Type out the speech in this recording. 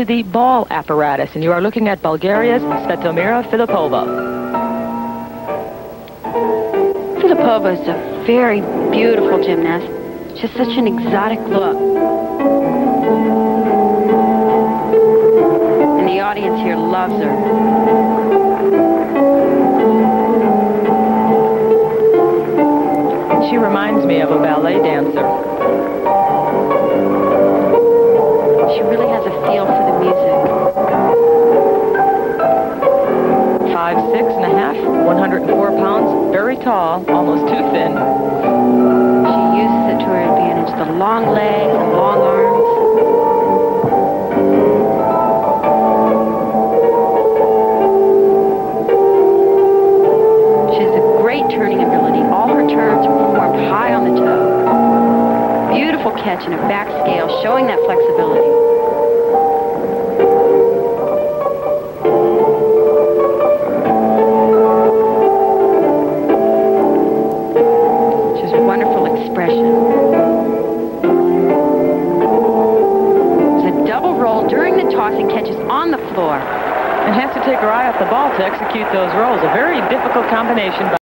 to the ball apparatus, and you are looking at Bulgaria's Svetomira Filipova. Filipova is a very beautiful gymnast. She has such an exotic look. And the audience here loves her. She reminds me of a ballet dancer. She really has a feel for very tall, almost too thin. She uses it to her advantage. The long legs and long arms. She has a great turning ability. All her turns are performed high on the toe. Beautiful catch in a back scale, showing that flexibility. Expression. There's a double roll during the toss and catches on the floor. And has to take her eye off the ball to execute those rolls. A very difficult combination.